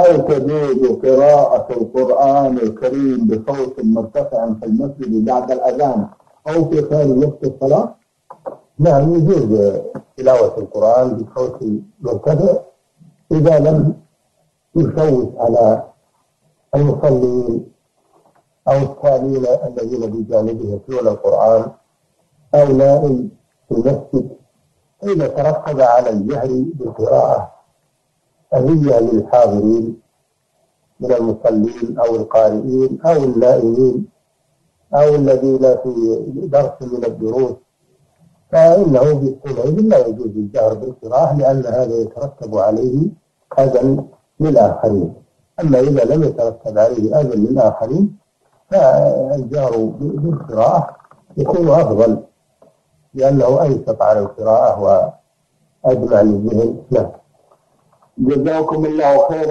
هل تجوز قراءة القرآن الكريم بصوت مرتفع في المسجد بعد الأذان أو في خارج وقت الصلاة؟ نعم يجوز تلاوة القرآن بصوت مرتفع إذا لم يشوش على المصلين أو التالين الذين بجانبه يتلون القرآن أو نائم في المسجد فإذا ترتب على الجهر بالقراءة أذية للحاضرين من المصلين أو القارئين أو النائمين أو الذين في درس من الدروس فإنه في حينئذ لا يجوز الجهر بالقراءة لأن هذا يترتب عليه أذى للآخرين. أما إذا لم يترتب عليه أذى للآخرين فالجهر بالقراءة يكون أفضل لأنه أنشط على القراءة وأجمع للذهن. نعم. جزاكم الله خيرا.